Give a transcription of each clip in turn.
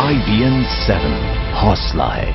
IBN 7 हौसला है।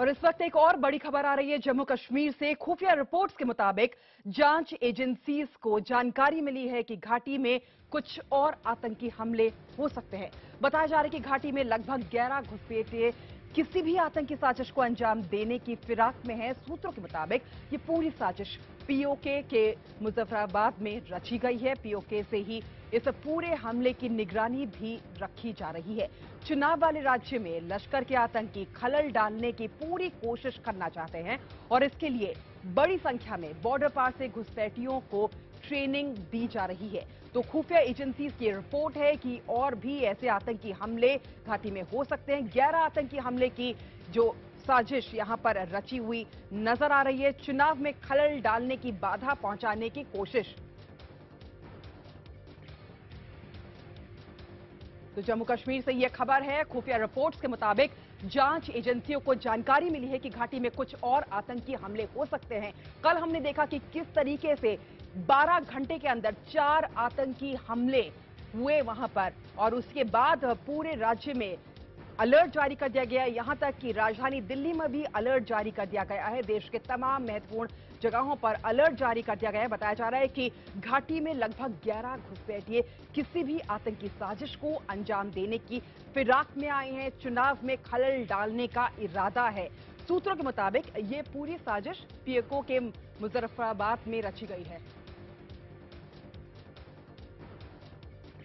और इस वक्त एक और बड़ी खबर आ रही है। जम्मू कश्मीर से खुफिया रिपोर्ट्स के मुताबिक जाँच एजेंसीज को जानकारी मिली है कि घाटी में कुछ और आतंकी हमले हो सकते हैं। बताया जा रहा है कि घाटी में लगभग 11 घुसपैठिए किसी भी आतंकी साजिश को अंजाम देने की फिराक में है, सूत्रों के मुताबिक ये पूरी साजिश पीओके के मुजफ्फराबाद में रची गई है। पीओके से ही इस पूरे हमले की निगरानी भी रखी जा रही है। चुनाव वाले राज्य में लश्कर के आतंकी खलल डालने की पूरी कोशिश करना चाहते हैं और इसके लिए बड़ी संख्या में बॉर्डर पार से घुसपैठियों को ट्रेनिंग दी जा रही है। तो खुफिया एजेंसीज की रिपोर्ट है कि और भी ऐसे आतंकी हमले घाटी में हो सकते हैं। 11 आतंकी हमले की जो साजिश यहाँ पर रची हुई नज़र आ रही है। चुनाव में खलल डालने की बाधा पहुँचाने की कोशिश तो जम्मू कश्मीर से यह खबर है। खुफिया रिपोर्ट्स के मुताबिक जाँच एजेंसियों को जानकारी मिली है कि घाटी में कुछ और आतंकी हमले हो सकते हैं। कल हमने देखा कि किस तरीके से 12 घंटे के अंदर चार आतंकी हमले हुए वहाँ पर और उसके बाद पूरे राज्य में अलर्ट जारी कर दिया गया है। यहाँ तक कि राजधानी दिल्ली में भी अलर्ट जारी कर दिया गया है। देश के तमाम महत्वपूर्ण जगहों पर अलर्ट जारी कर दिया गया है। बताया जा रहा है कि घाटी में लगभग 11 घुसपैठिए किसी भी आतंकी साजिश को अंजाम देने की फिराक में आए हैं। चुनाव में खलल डालने का इरादा है। सूत्रों के मुताबिक ये पूरी साजिश पीएको के मुजफ्फराबाद में रची गई है।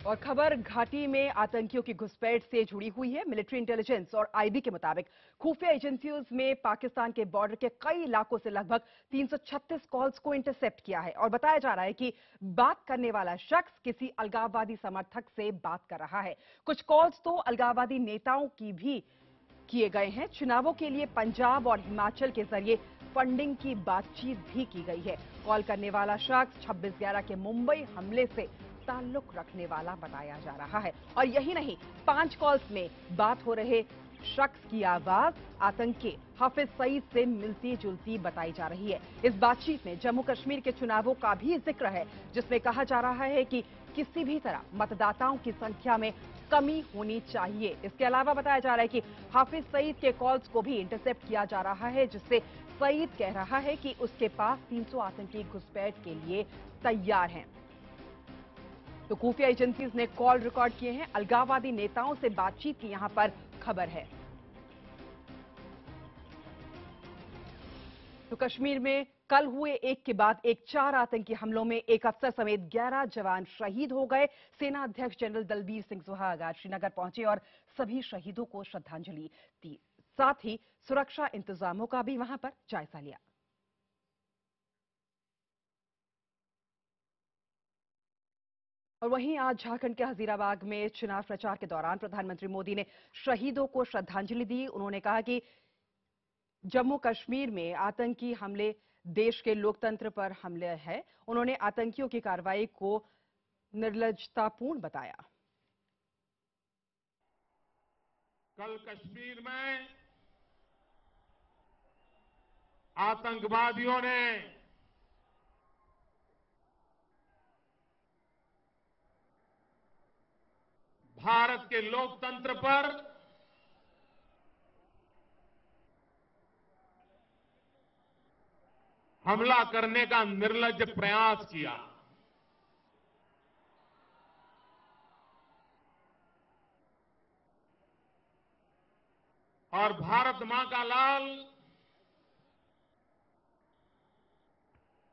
और खबर घाटी में आतंकियों की घुसपैठ से जुड़ी हुई है। मिलिट्री इंटेलिजेंस और आईबी के मुताबिक खुफिया एजेंसियों में पाकिस्तान के बॉर्डर के कई इलाकों से लगभग 336 कॉल्स को इंटरसेप्ट किया है और बताया जा रहा है कि बात करने वाला शख्स किसी अलगाववादी समर्थक से बात कर रहा है। कुछ कॉल्स तो अलगाववादी नेताओं की भी किए गए हैं। चुनावों के लिए पंजाब और हिमाचल के ज़रिए फंडिंग की बातचीत भी की गई है। कॉल करने वाला शख्स 26 ग्यारह के मुंबई हमले से ताल्लुक रखने वाला बताया जा रहा है। और यही नहीं, पाँच कॉल्स में बात हो रहे शख्स की आवाज़, आतंकी हाफिज सईद से मिलती जुलती बताई जा रही है। इस बातचीत में जम्मू कश्मीर के चुनावों का भी ज़िक्र है, जिसमें कहा जा रहा है कि किसी भी तरह मतदाताओं की संख्या में कमी होनी चाहिए। इसके अलावा बताया जा रहा है कि हाफिज सईद के कॉल्स को भी इंटरसेप्ट किया जा रहा है, जिससे सईद कह रहा है कि उसके पास 300 आतंकी घुसपैठ के लिए तैयार हैं। तो खुफिया एजेंसीज ने कॉल रिकॉर्ड किए हैं। अलगाववादी नेताओं से बातचीत की यहाँ पर खबर है। तो कश्मीर में कल हुए एक के बाद एक चार आतंकी हमलों में एक अफसर समेत 11 जवान शहीद हो गए। सेना अध्यक्ष जनरल दलबीर सिंह सुहाग आज श्रीनगर पहुँचे और सभी शहीदों को श्रद्धांजलि दी। साथ ही सुरक्षा इंतजामों का भी वहाँ पर जायजा लिया। और वहीं आज झारखंड के हजीराबाग में चुनाव प्रचार के दौरान प्रधानमंत्री मोदी ने शहीदों को श्रद्धांजलि दी। उन्होंने कहा कि जम्मू कश्मीर में आतंकी हमले देश के लोकतंत्र पर हमले है। उन्होंने आतंकियों की कार्रवाई को निर्लजतापूर्ण बताया। कल कश्मीर में आतंकवादियों ने भारत के लोकतंत्र पर हमला करने का निर्लज प्रयास किया। और भारत माँ का लाल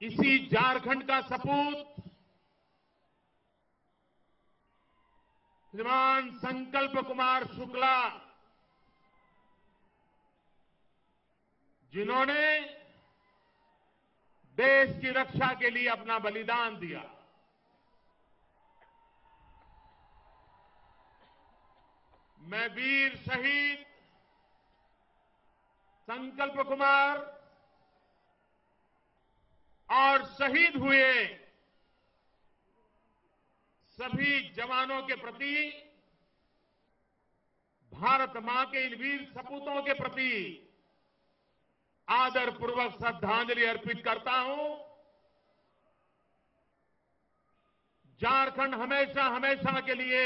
इसी झारखंड का सपूत श्रीमान संकल्प कुमार शुक्ला जिन्होंने देश की रक्षा के लिए अपना बलिदान दिया। मैं वीर शहीद संकल्प कुमार और शहीद हुए सभी जवानों के प्रति, भारत माँ के इन वीर सपूतों के प्रति आदर पूर्वक श्रद्धांजलि अर्पित करता हूँ। झारखंड हमेशा हमेशा के लिए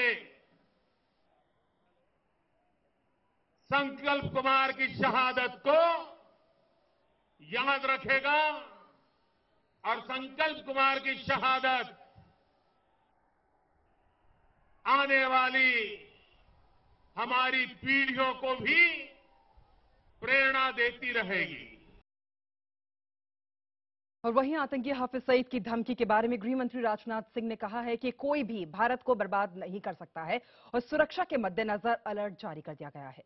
संकल्प कुमार की शहादत को याद रखेगा और संकल्प कुमार की शहादत आने वाली हमारी पीढ़ियों को भी प्रेरणा देती रहेगी। और वहीं आतंकी हाफिज सईद की धमकी के बारे में गृहमंत्री राजनाथ सिंह ने कहा है कि कोई भी भारत को बर्बाद नहीं कर सकता है और सुरक्षा के मद्देनजर अलर्ट जारी कर दिया गया है।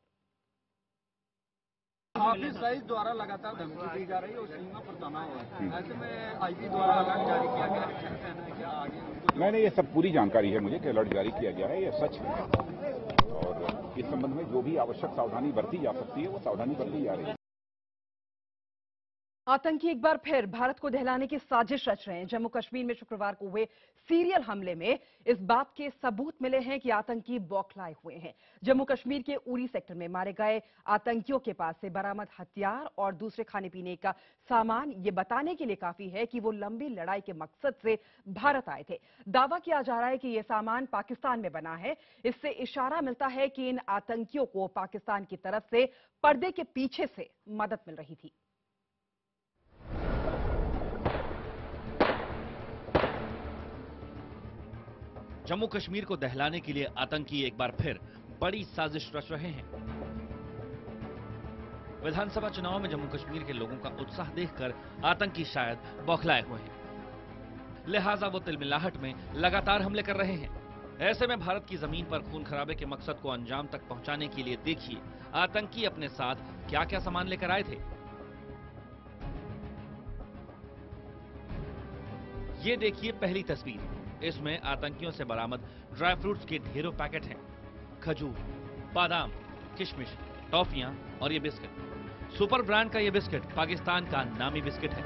हाफिज सईद द्वारा लगातार धमकी दी जा रही है और सीमा पर तनाव है। ऐसे में आईबी द्वारा अलर्ट जारी किया गया है। क्या है आगे मैंने ये सब पूरी जानकारी है मुझे कि अलर्ट जारी किया गया है ये सच है। और इस संबंध में जो भी आवश्यक सावधानी बरती जा सकती है वो सावधानी बरती जा रही है। आतंकी एक बार फिर भारत को दहलाने की साजिश रच रहे हैं। जम्मू कश्मीर में शुक्रवार को हुए सीरियल हमले में इस बात के सबूत मिले हैं कि आतंकी बौखलाए हुए हैं। जम्मू कश्मीर के उरी सेक्टर में मारे गए आतंकियों के पास से बरामद हथियार और दूसरे खाने पीने का सामान, ये बताने के लिए काफ़ी है कि वो लंबी लड़ाई के मकसद से भारत आए थे। दावा किया जा रहा है कि ये सामान पाकिस्तान में बना है। इससे इशारा मिलता है कि इन आतंकियों को पाकिस्तान की तरफ़ से पर्दे के पीछे से मदद मिल रही थी। जम्मू कश्मीर को दहलाने के लिए आतंकी एक बार फिर बड़ी साजिश रच रहे हैं। विधानसभा चुनाव में जम्मू कश्मीर के लोगों का उत्साह देखकर आतंकी शायद बौखलाए हुए हैं। लिहाजा वो तिलमिलाहट में लगातार हमले कर रहे हैं। ऐसे में भारत की ज़मीन पर खून खराबे के मकसद को अंजाम तक पहुँचाने के लिए देखिए, आतंकी अपने साथ क्या क्या सामान लेकर आए थे। ये देखिए पहली तस्वीर। इसमें आतंकियों से बरामद ड्राई फ्रूट्स के ढेरों पैकेट हैं। खजूर, बादाम, किशमिश, टॉफियाँ और ये बिस्किट। सुपर ब्रांड का ये बिस्किट पाकिस्तान का नामी बिस्किट है।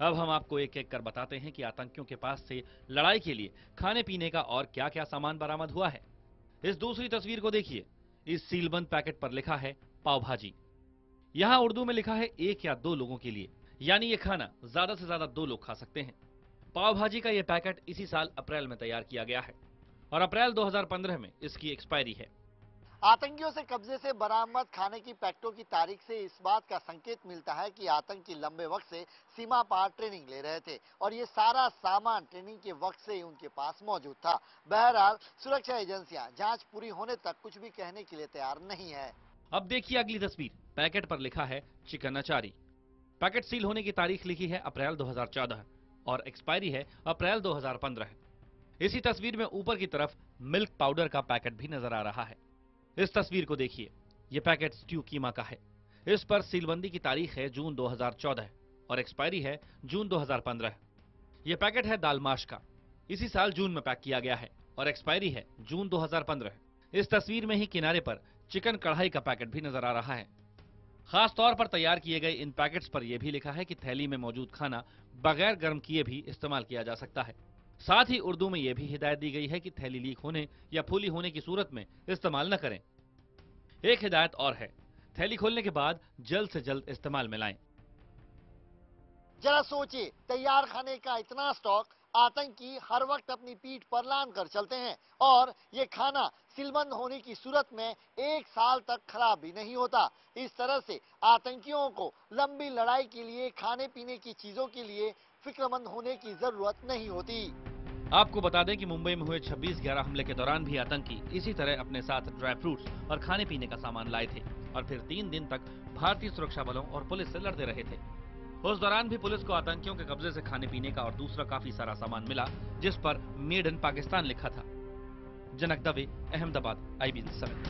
अब हम आपको एक एक कर बताते हैं कि आतंकियों के पास से लड़ाई के लिए खाने पीने का और क्या क्या सामान बरामद हुआ है। इस दूसरी तस्वीर को देखिए। इस सीलबंद पैकेट पर लिखा है पाव भाजी यहाँ उर्दू में लिखा है एक या दो लोगों के लिए। यानी ये खाना ज़्यादा से ज़्यादा दो लोग खा सकते हैं। पाव भाजी का यह पैकेट इसी साल अप्रैल में तैयार किया गया है और अप्रैल 2015 में इसकी एक्सपायरी है। आतंकियों से कब्जे से बरामद खाने की पैकेटों की तारीख से इस बात का संकेत मिलता है कि आतंकी लंबे वक्त से सीमा पार ट्रेनिंग ले रहे थे और ये सारा सामान ट्रेनिंग के वक्त से ही उनके पास मौजूद था। बहरहाल सुरक्षा एजेंसियाँ जाँच पूरी होने तक कुछ भी कहने के लिए तैयार नहीं है। अब देखिए अगली तस्वीर। पैकेट पर लिखा है चिकन अचारी पैकेट सील होने की तारीख लिखी है अप्रैल 2014 और एक्सपायरी है अप्रैल 2015 इसी तस्वीर में ऊपर की तरफ़ मिल्क पाउडर का पैकेट भी नज़र आ रहा है। इस तस्वीर को देखिए, ये पैकेट स्ट्यू कीमा का है। इस पर सीलबंदी की तारीख है जून 2014 और एक्सपायरी है जून 2015 ये पैकेट है दालमाश का। इसी साल जून में पैक किया गया है और एक्सपायरी है जून 2015 इस तस्वीर में ही किनारे पर चिकन कढ़ाई का पैकेट भी नज़र आ रहा है। खास तौर पर तैयार किए गए इन पैकेट्स पर यह भी लिखा है कि थैली में मौजूद खाना बगैर गर्म किए भी इस्तेमाल किया जा सकता है। साथ ही उर्दू में यह भी हिदायत दी गई है कि थैली लीक होने या फूली होने की सूरत में इस्तेमाल न करें। एक हिदायत और है, थैली खोलने के बाद जल्द से जल्द इस्तेमाल में लाएँ। जरा सोचिए, तैयार खाने का इतना स्टॉक आतंकी हर वक्त अपनी पीठ पर लान कर चलते हैं और ये खाना सिलबंद होने की सूरत में एक साल तक खराब भी नहीं होता। इस तरह से आतंकियों को लंबी लड़ाई के लिए, खाने पीने की चीज़ों के लिए फिक्रमंद होने की ज़रूरत नहीं होती। आपको बता दें कि मुंबई में हुए 26 ग्यारह हमले के दौरान भी आतंकी इसी तरह अपने साथ ड्राई फ्रूट्स और खाने पीने का सामान लाए थे और फिर तीन दिन तक भारतीय सुरक्षा बलों और पुलिस से लड़ते रहे थे। उस दौरान भी पुलिस को आतंकियों के कब्जे से खाने पीने का और दूसरा काफ़ी सारा सामान मिला, जिस पर मेड इन पाकिस्तान लिखा था। जनक दवे, अहमदाबाद, आईबी समेत